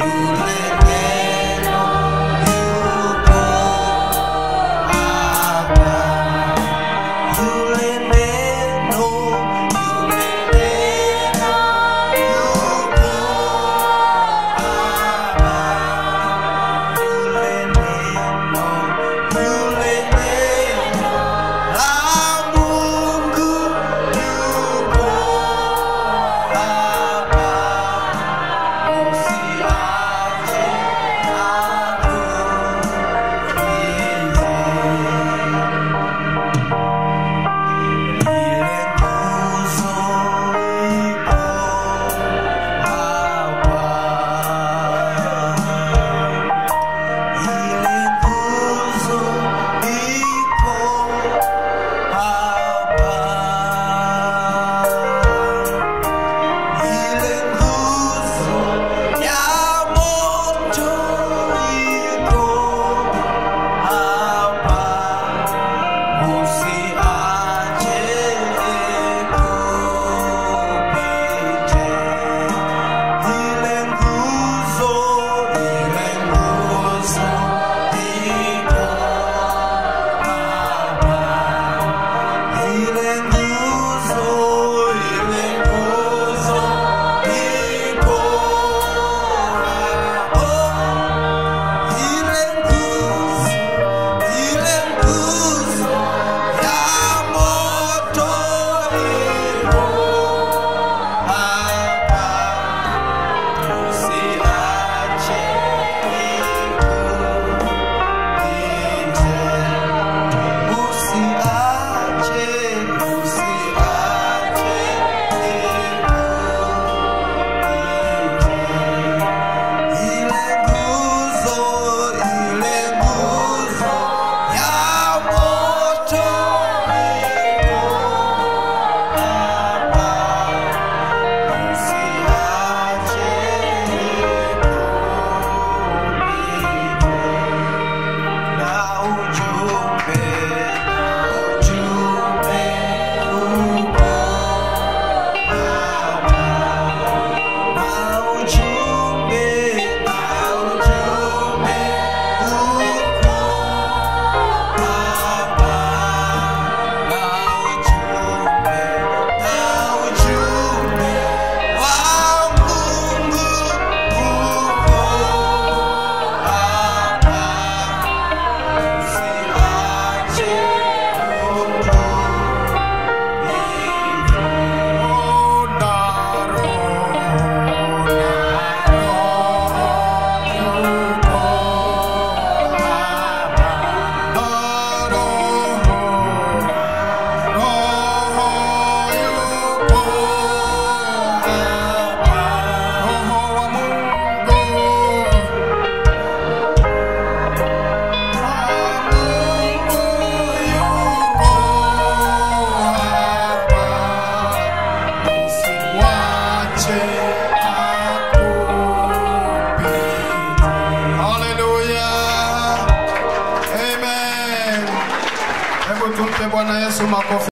Ooh. Bwana Yesu makofi.